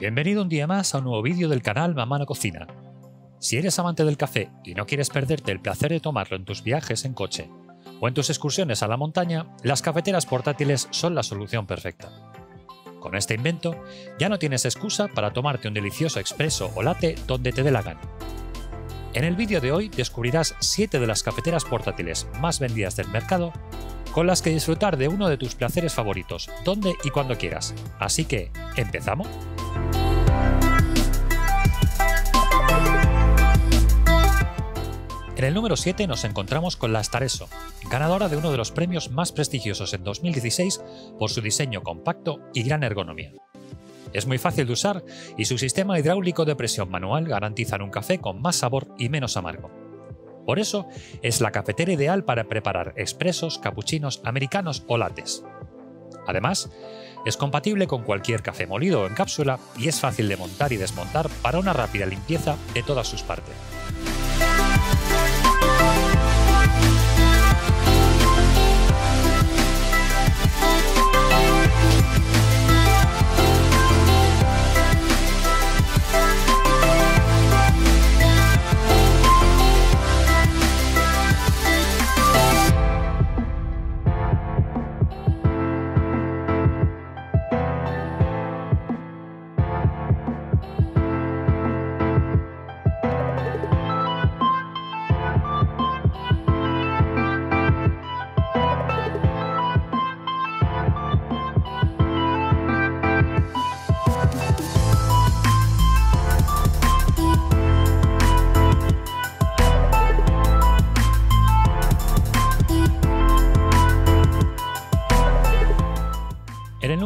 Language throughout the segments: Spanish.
Bienvenido un día más a un nuevo vídeo del canal Mamá Cocina. Si eres amante del café y no quieres perderte el placer de tomarlo en tus viajes en coche o en tus excursiones a la montaña, las cafeteras portátiles son la solución perfecta. Con este invento ya no tienes excusa para tomarte un delicioso expreso o latte donde te dé la gana. En el vídeo de hoy descubrirás 7 de las cafeteras portátiles más vendidas del mercado con las que disfrutar de uno de tus placeres favoritos, donde y cuando quieras. Así que, ¿empezamos? En el número 7 nos encontramos con la Staresso, ganadora de uno de los premios más prestigiosos en 2016 por su diseño compacto y gran ergonomía. Es muy fácil de usar y su sistema hidráulico de presión manual garantizan un café con más sabor y menos amargo. Por eso, es la cafetera ideal para preparar expresos, capuchinos, americanos o lates. Además, es compatible con cualquier café molido o en cápsula y es fácil de montar y desmontar para una rápida limpieza de todas sus partes.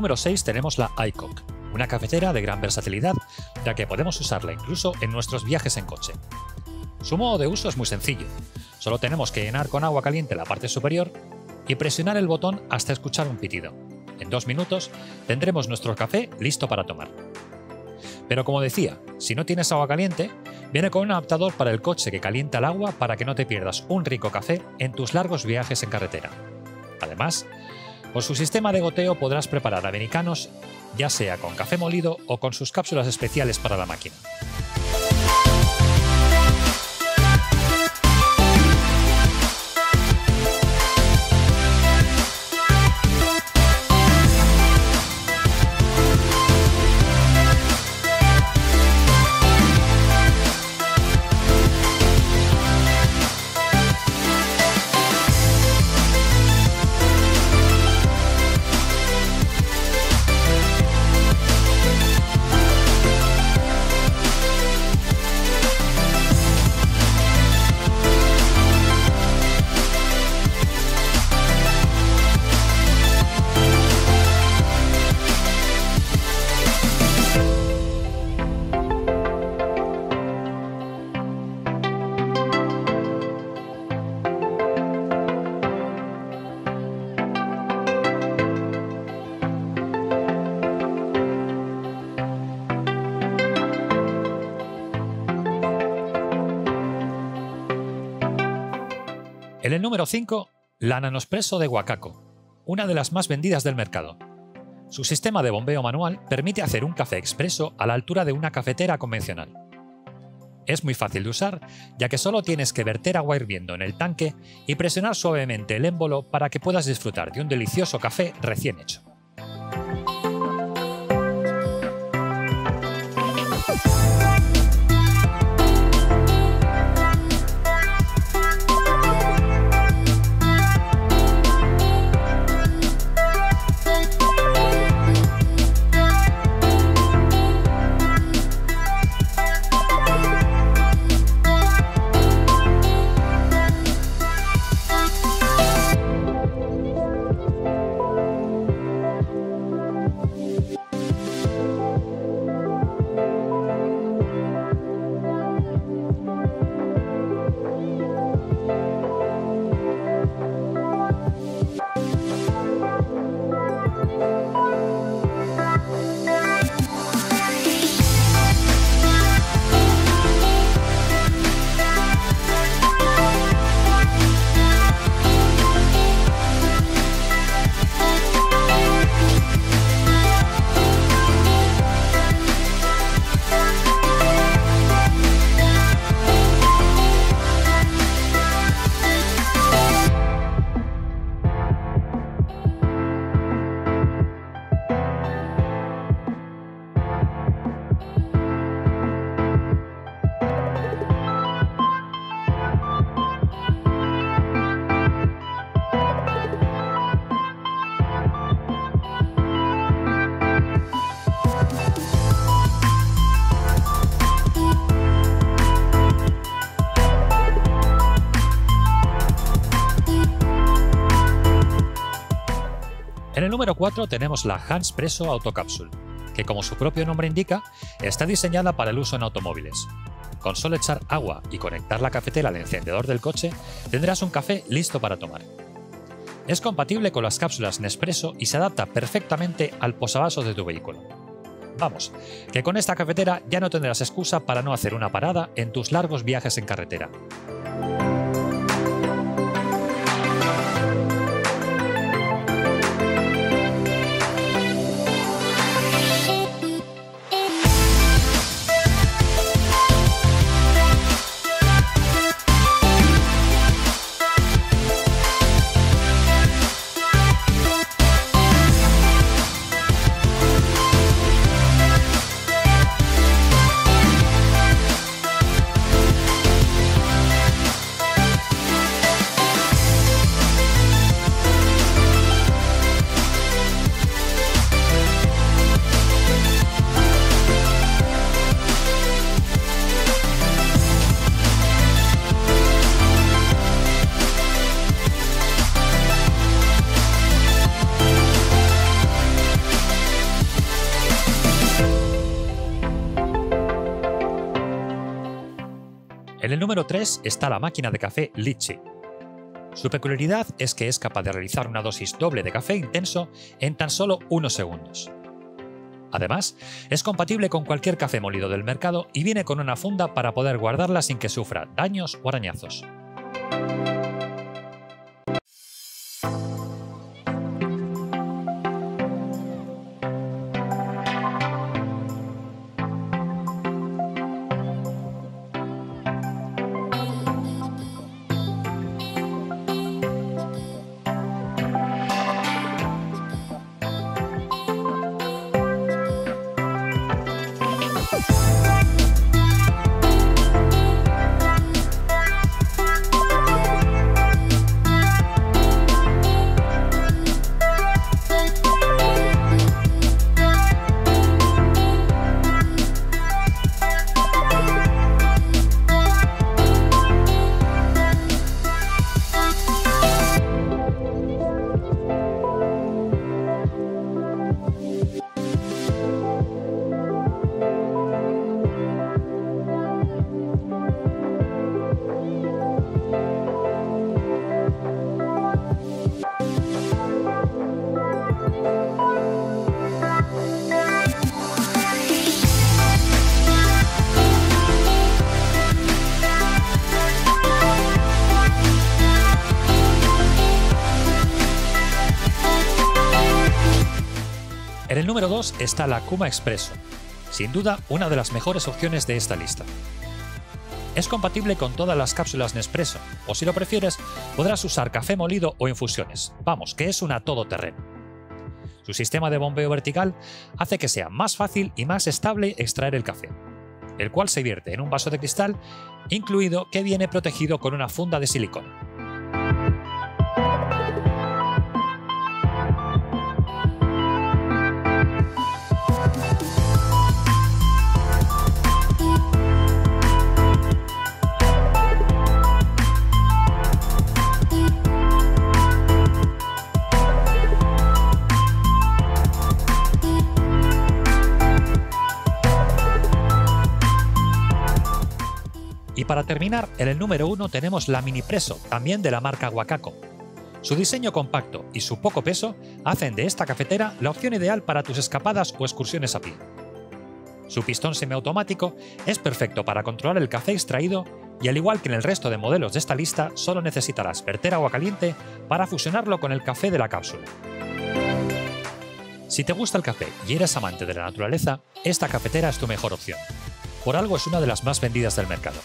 Número 6 tenemos la iCock, una cafetera de gran versatilidad, ya que podemos usarla incluso en nuestros viajes en coche. Su modo de uso es muy sencillo, solo tenemos que llenar con agua caliente la parte superior y presionar el botón hasta escuchar un pitido. En dos minutos tendremos nuestro café listo para tomar. Pero como decía, si no tienes agua caliente, viene con un adaptador para el coche que calienta el agua para que no te pierdas un rico café en tus largos viajes en carretera. Además, por su sistema de goteo podrás preparar americanos ya sea con café molido o con sus cápsulas especiales para la máquina. Número 5, la Nanospresso de Wakako, una de las más vendidas del mercado. Su sistema de bombeo manual permite hacer un café expreso a la altura de una cafetera convencional. Es muy fácil de usar, ya que solo tienes que verter agua hirviendo en el tanque y presionar suavemente el émbolo para que puedas disfrutar de un delicioso café recién hecho. En el número 4 tenemos la Hanspresso Autocapsule, que como su propio nombre indica, está diseñada para el uso en automóviles. Con solo echar agua y conectar la cafetera al encendedor del coche, tendrás un café listo para tomar. Es compatible con las cápsulas Nespresso y se adapta perfectamente al posavasos de tu vehículo. Vamos, que con esta cafetera ya no tendrás excusa para no hacer una parada en tus largos viajes en carretera. En el número 3 está la máquina de café Litchi. Su peculiaridad es que es capaz de realizar una dosis doble de café intenso en tan solo unos segundos. Además, es compatible con cualquier café molido del mercado y viene con una funda para poder guardarla sin que sufra daños o arañazos. En el número 2 está la Kuma Expresso, sin duda una de las mejores opciones de esta lista. Es compatible con todas las cápsulas Nespresso, o si lo prefieres, podrás usar café molido o infusiones. Vamos, que es una todoterreno. Su sistema de bombeo vertical hace que sea más fácil y más estable extraer el café, el cual se vierte en un vaso de cristal, incluido que viene protegido con una funda de silicona. Para terminar, en el número 1 tenemos la Mini Preso, también de la marca Wakako. Su diseño compacto y su poco peso hacen de esta cafetera la opción ideal para tus escapadas o excursiones a pie. Su pistón semiautomático es perfecto para controlar el café extraído y al igual que en el resto de modelos de esta lista, solo necesitarás verter agua caliente para fusionarlo con el café de la cápsula. Si te gusta el café y eres amante de la naturaleza, esta cafetera es tu mejor opción. Por algo es una de las más vendidas del mercado.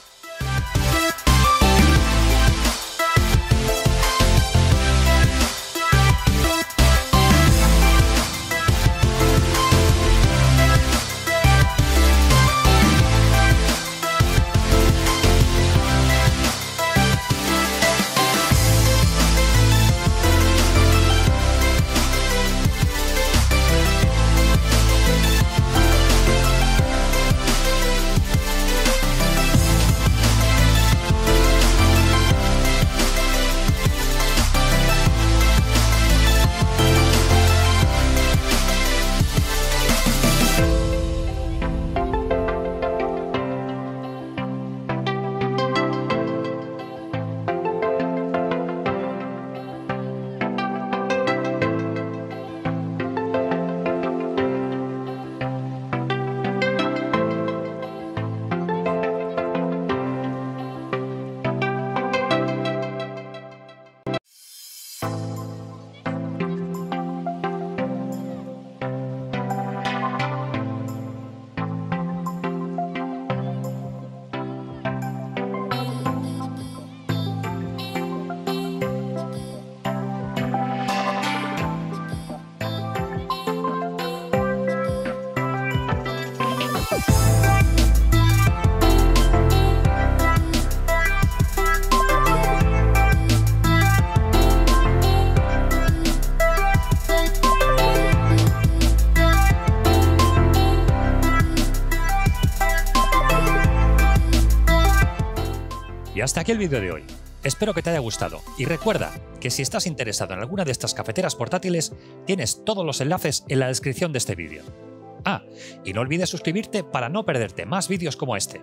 Hasta aquí el vídeo de hoy. Espero que te haya gustado y recuerda que si estás interesado en alguna de estas cafeteras portátiles, tienes todos los enlaces en la descripción de este vídeo. Ah, y no olvides suscribirte para no perderte más vídeos como este.